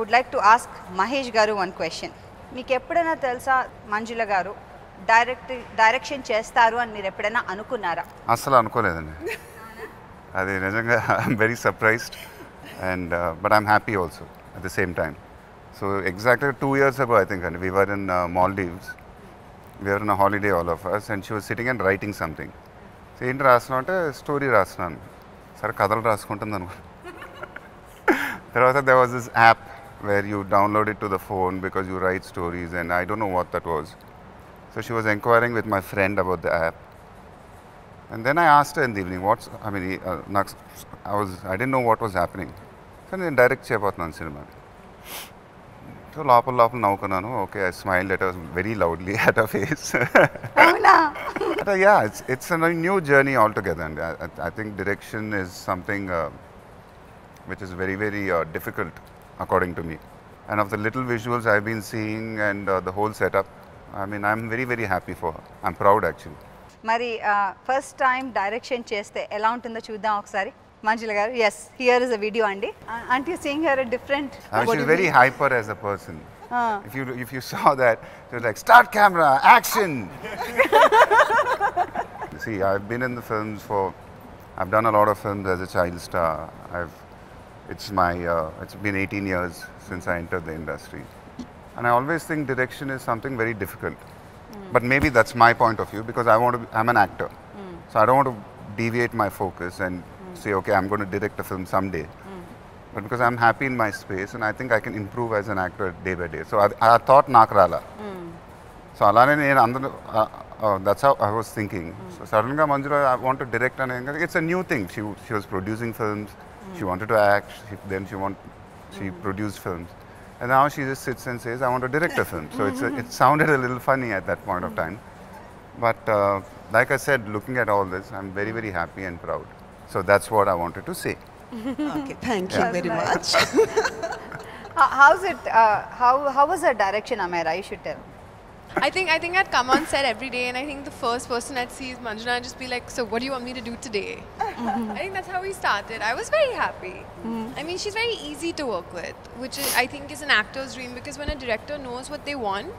Would like to ask Mahesh గారు one question మీకు ఎప్పుడైనా తెలుసా మంజుల గారు? డైరెక్ట్ డైరెక్షన్ చేస్తారు అని మీరు ఎప్పుడైనా అనుకున్నారా? అస్సలు అనుకోలేదండి. అది నిజంగా I'm very surprised and but I'm happy also at the same time so ఎగ్జాక్ట్గా two years ago I think అండి we are in Maldives we are in holiday all of us and she was sitting and writing something so ఏంటి రాస్తున్నావు అంటే story రాస్తున్నాను. సరే కథలు రాసుకుంటుంది అనుకో తర్వాత they was this app where you download it to the phone because you write stories and I don't know what that was. So she was inquiring with my friend about the app. And then I asked her in the evening, what's, I mean, uh, నాకు I was, I didn't know what was happening. So నేను direct చేయబోతున్నాను cinema so లోపల లోపల నవ్వుకున్నాను okay I smile at very loudly at a face అవునా ya it's it's a new journey all together అండి I think direction is something which is very, very uh, difficult According to me. And of the little visuals I've been seeing and uh, the whole setup, I mean, I'm very, very happy for her. I'm proud actually. మరి first time direction చేస్తే ఎలా ఉంటుందో చూద్దాం ఒకసారి మంజుల గారు yes here is a video అండి అంటే seeing her different I mean, she's very hyper as a person. If you if you saw that, she was like, "Start camera, action!" See, I've been in the films for, I've done a lot of films as a child star. I've, It's my, uh, it's been 18 years since I entered the industry. And I always think direction is something very difficult. Mm. But maybe that's my point of view because I want to, be, I'm an actor. Mm. So I don't want to deviate my focus and mm. say, okay, I'm going to direct a film someday. Hmm. But because I'm happy in my space and I think I can improve as an actor day by day. So I, I thought Nakrala. Hmm. So uh, that's how I was thinking. Hmm. So Saranga Manjula, I want to direct and it's a new thing. She, she was producing films. She wanted to act, she, then she want, she mm. produced films. And now she just sits and says, I want to direct a film. So it's a, it sounded a little funny at that point of time. But uh, like I said, looking at all this, I'm very, very happy and proud. So that's what I wanted to say. okay, thank yeah. you very much. How's it, uh, how, how was her direction, Amira? You should tell. I think I think I'd come on set every day, and I think the first person I'd see is Manjana and just be like, "So what do you want me to do today?" I think that's how we started. I was very happy. I mean, she's very easy to work with, which is, I think is an actor's dream because when a director knows what they want,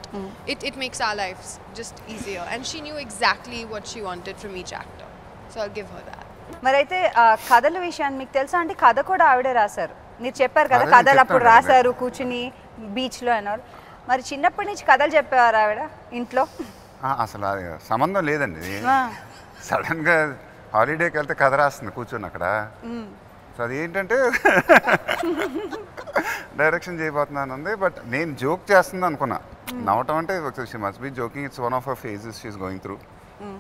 it, it makes our lives just easier. And she knew exactly what she wanted from each actor, so I'll give her that. మరి అయితే ఆ, కథల విషయాన్ని మీకు తెలుసా అంటే కథ కూడా ఆవిడే రాశారు మీరు చెప్పారు కదా కథలు అప్పుడు. రాశారు కూర్చుని బీచ్లో అన్నారు మరి చిన్నప్పటి నుంచి కథలు చెప్పేవారు ఆవిడ ఇంట్లో ఆ, అసలు సంబంధం లేదండి. సడన్గా హాలిడేకి వెళ్తే కథ రాస్తుంది కూర్చొని అక్కడ. సో అది ఏంటంటే డైరెక్షన్ చేయబోతున్నాను ఉంది బట్ నేను జోక్ చేస్తుంది అనుకున్నా. నవ్వటం అంటే she must be joking it's one of our phases she's going through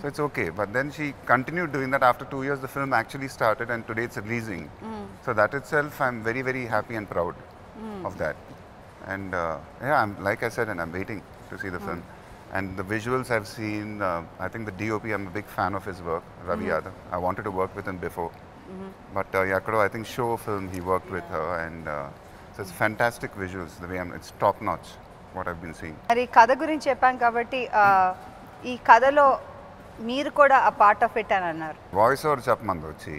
so it's okay but then she continue doing that after two years the film actually started and today it's releasing so that itself I'm very very happy and proud of that yeah, I'm, like I said, and I'm waiting to see the film. And the visuals I've seen, uh, I think the DOP, I'm a big fan of his work, Ravi Yadav. I wanted to work with him before. But uh, Yakro, I think show film, he worked with her, and uh, so it's fantastic visuals. The way I'm, it's top notch. What I've been seeing. మరి కథ గురించి చెప్పాం కాబట్టి ఈ కథలో మీరు కూడా ఆ పార్ట్ ఆఫ్ ఇట్ అని అన్నారు వాయిస్ ఓవర్ చెప్పమంది వచ్చి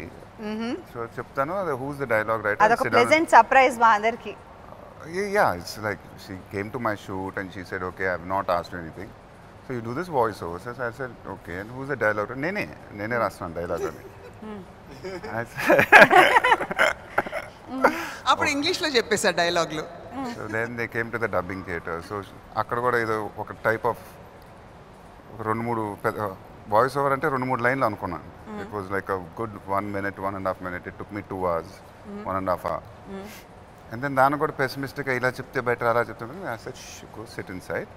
సో చెప్తాను హూస్ ద డైలాగ్ రైటర్ అదొక ప్లెజెంట్ సర్ప్రైజ్ మా అందరికి Yeah, yeah, it's like she came to my shoot and she said, okay, I have not asked you so you do this voice over sir sir sir okay and who's uh dialogue నేనే నేనే రాస్తున్నాను dialogue అని అప్పుడు ఇంగ్లీష్లో చెప్పేశారు డైలాగ్లు so then they came to the dubbing theatre so అక్కడ కూడా ఏదో ఒక టైప్ ఆఫ్ రెండు మూడు పెద్ద వాయిస్ ఓవర్ అంటే రెండు మూడు లైన్లు అనుకున్నాను it was like a good one minute one and half minute it took me two hours one and half hour and then దాన్ని కూడా పెసిమిస్టిక్గా ఇలా చెప్తే బెటర్ అలా చెప్తే I said go sit inside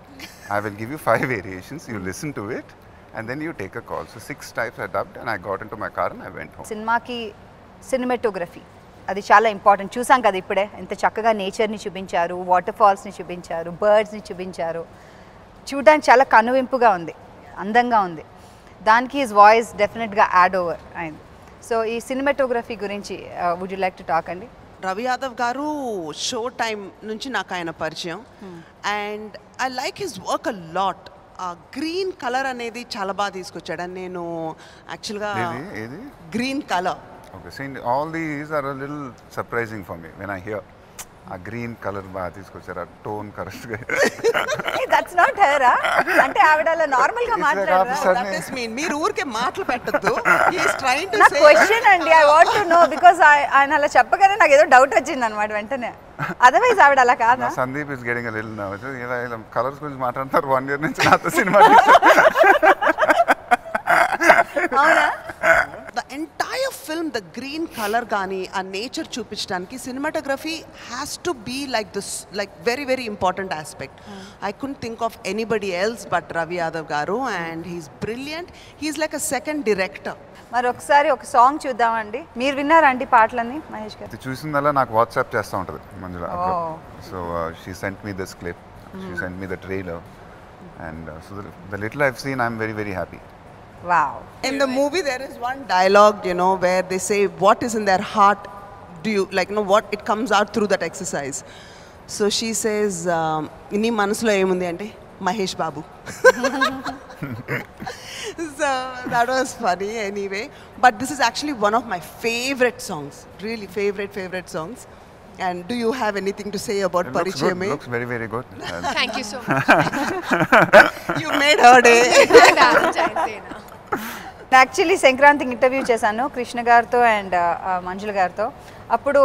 I will give you five variations you listen to it and then you take a call so six types I dubbed and I got into my car and I went home సినిమాకి cinematography అది చాలా important చూసాం కదా ఇప్పుడే. ఎంత చక్కగా నేచర్ని చూపించారు వాటర్ ఫాల్స్ని చూపించారు బర్డ్స్ని చూపించారు. చూడడానికి చాలా కనువింపుగా ఉంది. అందంగా ఉంది. దానికి హిజ్ వాయిస్ డెఫినెట్గా యాడ్ ఓవర్ అయింది. సో ఈ సినిమాటోగ్రఫీ గురించి would you like to talk అండి? రవి యాదవ్ గారు షో టైం నుంచి నాకు ఆయన పరిచయం. And I like his work a lot ఆ గ్రీన్ కలర్ అనేది చాలా బాగా తీసుకొచ్చాడు. అండ్ నేను యాక్చువల్గా green colour all these are a little surprising for me when I hear. ఆ గ్రీన్ కలర్ బాగా తీసుకొచ్చారు ఆ టోన్ కరెక్ట్గా దట్స్ నాట్ హెరా అంటే ఆవిడ అలా నార్మల్గా మాట్లాడరా. మీరు ఊరికే మాటలు పెట్టద్దు. నా క్వశ్చన్ అండి I want to know because ఆయన అలా చెప్పగానే నాకు ఏదో డౌట్ వచ్చింది అనమాట వెంటనే. అదర్వైజ్ ఆవిడ అలా కాదా? Sandeep is getting lil nervous ఇలా ఇలా కలర్స్ గురించి మాట్లాడుతున్నారు వన్ ఇయర్ నుంచి నాతో సినిమా అవునా? ద గ్రీన్ కలర్ కానీ ఆ నేచర్ చూపించడానికి cinematography has to be like this like very very important aspect I can't think of anybody else but Ravi Yadav గారు and he's brilliant he's like a second director మరి ఒకసారి ఒక song చూద్దామండి. మీరు విన్నారా అండి పాటలన్నీ మహేష్ గారు? చూసిందల్లా నాకు వాట్సాప్ చేస్తూ ఉంటుంది Manjula. So she sent me this clip she sent me the trailer and so the little I've seen I'm very very happy wow In the movie, there is one dialogue, you know, where they say, What is in their heart? Do you, like, you know, what it comes out through that exercise. So she says, um, నీ మనసులో ఏముంది అంటే Mahesh Babu so that was funny anyway. But this is actually one of my favorite songs, really favorite, favorite songs. And do you have anything to say about good Parichayame? Looks very very good Thank you so much. You made her day. Actually సంక్రాంతికి interview చేశాను కృష్ణ గారితో and మంజుల గారితో. అప్పుడు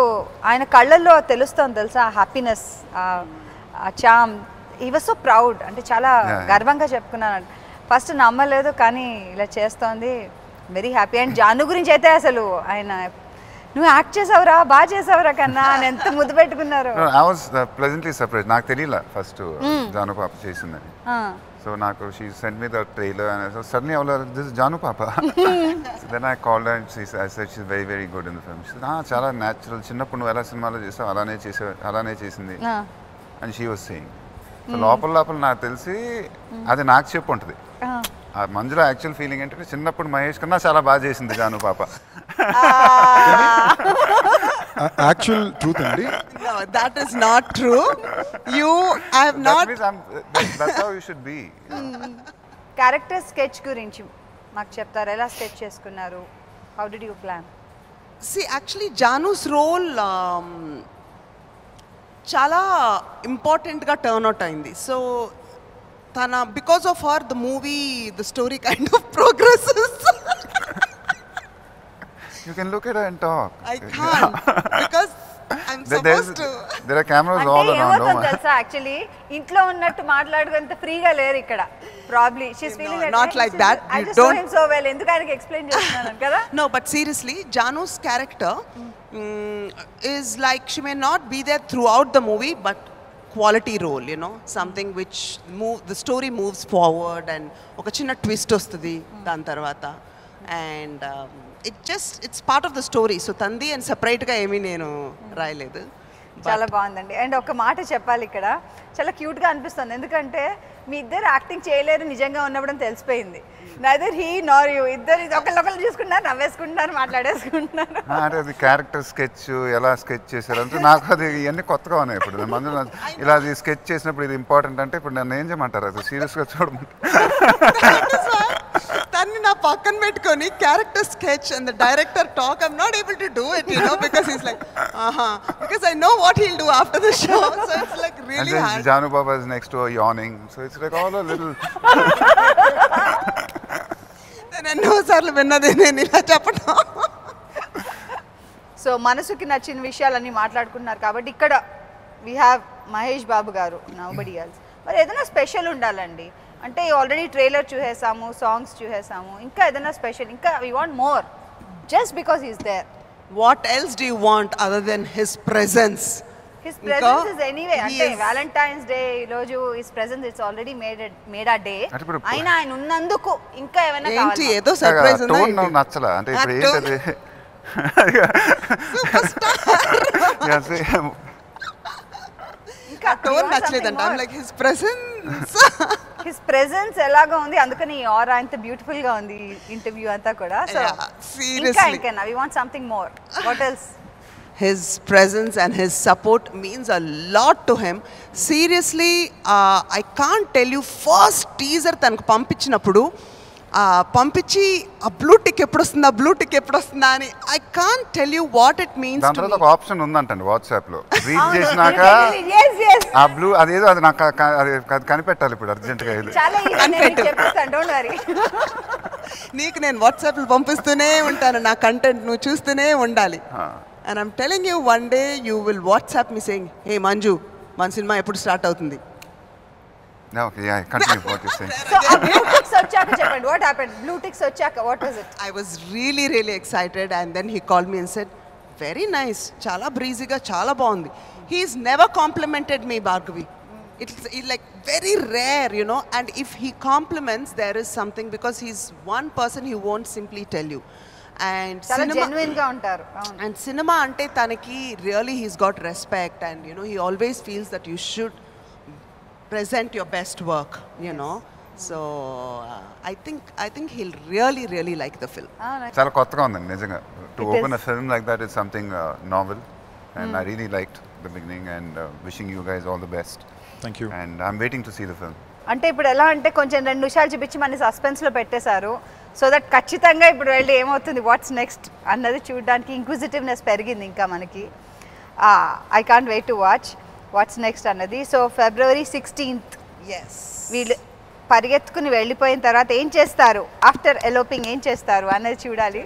ఆయన కళ్ళల్లో తెలుస్తోంది తెలుసా happiness ఆ చామ్ ఈ వాజ్ సో ప్రౌడ్ అంటే చాలా. గర్వంగా చెప్పుకున్నాను. ఫస్ట్ నమ్మలేదు కానీ ఇలా చేస్తోంది. వెరీ హ్యాపీ అండ్ జాను గురించి అయితే అసలు ఆయన నువ్వు యాక్ట్ చేసావురా బాగా చేసావురా కన్నా అని ఎంత ముద్దు పెట్టుకున్నారు. సర్ప్రైజ్ నాకు తెలియలే ఫస్ట్ జాను పాప చేసిందని. సో నాకు she sent me the trailer and so suddenly అవల this Janu పాప then I called and she said she very very good in the film చాలా న్యాచురల్ చిన్నప్పుడు నువ్వు ఎలా సినిమాలో చేసావు అలానే చేసే అలానే చేసింది. And she was saying so లోపల లోపల నాకు తెలిసి అది నాకు చెప్పు ఉంటుంది. ఆ. ఆ మంజులో యాక్చువల్ ఫీలింగ్ ఏంటంటే చిన్నప్పుడు మహేష్ కన్నా చాలా బాగా చేసింది జాను పాప. యాక్చువల్ ట్రూత్ అండి. No, that is not true. You, I have That not means I'm- that- that's how you should be. Character sketch గురించి మాకు చెప్తారు ఎలా స్కెచ్ చేసుకున్నారు how did you plan See, actually, Janu's role um, చాలా ఇంపార్టెంట్గా turn out అయింది so తన because of her the movie the story kind of progresses You can look at her and talk. I can because ఇంట్లో ఉన్నట్టు మాట్లాడుకుంటే ఫ్రీగా లేరు ఇక్కడ. No but seriously Janu's character is like she may not be there throughout the movie but quality role you know something which move the story moves forward and ఒక చిన్న twist వస్తుంది దాని తర్వాత. And it just it's part of the story so తంది and సపరేట్గా ఏమీ నేను రాయలేదు. చాలా బాగుందండి. అండ్ ఒక మాట చెప్పాలి ఇక్కడ. చాలా క్యూట్గా అనిపిస్తుంది. ఎందుకంటే మీ ఇద్దరు యాక్టింగ్ చేయలేరు నిజంగా ఉన్నప్పుడు అని తెలిసిపోయింది. నైదర్ హీ నార్ యూ ఇద్దరు ఒకళ్ళొకళ్ళు చూసుకుంటున్నారు నవ్వేసుకుంటున్నారు మాట్లాడేసుకుంటున్నారు. అంటే అది క్యారెక్టర్ స్కెచ్ ఎలా స్కెచ్ చేశారు అంటే నాకు అది ఇవన్నీ కొత్తగా ఉన్నాయి ఇప్పుడు. మందు ఇలా అది స్కెచ్ చేసినప్పుడు ఇది ఇంపార్టెంట్ అంటే ఇప్పుడు నన్ను ఏం చేయమంటారు? అది సీరియస్గా చూడమంటారు. తన్ని నా పక్కన పెట్టుకొని character sketch and the director talk I'm not able to do it you know because is like ఆహా because I know what he'll do after the show so it's like And really then hard Janu Baba is next to her yawning. So it's like all a little. నేను ఎన్నోసార్లు విన్నది నేను ఇలా చెప్పడం so మనసుకి నచ్చిన విషయాలన్నీ మాట్లాడుకుంటున్నారు కాబట్టి ఇక్కడ వీ హ్యావ్ మహేష్ బాబు గారు నౌబడి ఎల్స్ మరి ఏదైనా స్పెషల్ ఉండాలండి అంటే ఆల్రెడీ ట్రైలర్ చూసేసాము సాంగ్స్ చూసేసాము ఇంకా ఏదైనా స్పెషల్ ఇంకా we want more just because is there what else do want other than his presence his ఇంకా ప్రెజెన్స్ ఇస్ ఎనీవే he అంటే is- వ్యాలంటైన్స్ డే ఈ రోజు his presence it's already made made a day ఇప్పుడు- ఆయన ఆయన ఉన్నందుకు ఇంకా ఏమైనా ఏంటి కావాలి? ఏదో సర్ప్రైజ్ టోన్ నచ్చలా. అంటే ఇప్పుడు ఏంటది? Yeah, see, ఇంకా tone నచ్చలేదంట. I'm like his presence his presence ఎలాగా ఉంది అందుకని ఆర్ అంత బ్యూటిఫుల్గా ఉంది ఇంటర్వ్యూ అంతా కూడా సో ఇంకా. ఇంకా we want something more what else his presence and his support means a lot to him. Seriously, uh, I can't tell you, first teaser తనకు పంపించినప్పుడు పంపించి ఆ బ్లూ టిక్ ఎప్పుడు వస్తుందా బ్లూ టిక్ ఎప్పుడు వస్తుందా అని. I can tell you what it means దాని తర్వాత ఒక ఆప్షన్ ఉందంటండి వాట్సాప్లో. రీడ్ చేసినాక Yes, yes. ఆ బ్లూ అదేదో అది నాకు అది కనిపెట్టాలి ఇప్పుడు అర్జెంట్గా నీకు నేను వాట్సాప్లో పంపిస్తూనే ఉంటాను నా కంటెంట్ నువ్వు చూస్తూనే ఉండాలి. And I'm telling you one day you will WhatsApp me saying hey Manju మన సినిమా ఎప్పుడు స్టార్ట్ అవుతుంది? okay ya continue what you saying so ఆ బ్లూ టిక్స్ వచ్చాక చెప్పండి వాట్ హ్యాపెండ్ బ్లూ టిక్స్ వచ్చాక what was it I was really really excited and then he call me and said very nice చాలా బ్రీజీగా చాలా బాగుంది he's never complimented me Bhargavi it's like very rare you know and if he compliments there is something because he's one person he won't simply tell you and చాలా genuine గా ఉంటారు అవును and cinema అంటే తనకి really he's got respect and you know he always feels that you should Present your best work you know. So uh, i think i think he'll really really like the film. చాలా కొత్తగా ఉందండి నిజంగా. To It open a is. Film like that is something novel and I really like the beginning and wishing you guys all the best thank you and I'm waiting to see the film అంటే ఇప్పుడు ఎలా అంటే కొంచెం రెండు నిమిషాలు చూపించి మన సస్పెన్స్లో పెట్టేశారు. సో దట్ ఖచ్చితంగా ఇప్పుడు వెళ్ళి ఏమవుతుంది వాట్స్ నెక్స్ట్ అన్నది చూడడానికి ఇంక్విజిటివ్నెస్ పెరిగింది ఇంకా మనకి. I can't wait to watch what's next అన్నది? So February sixteenth yes. వీళ్ళు పరిగెత్తుకుని వెళ్ళిపోయిన తర్వాత ఏం చేస్తారు? ఆఫ్టర్ ఎలోపింగ్ ఏం చేస్తారు? అనేది చూడాలి.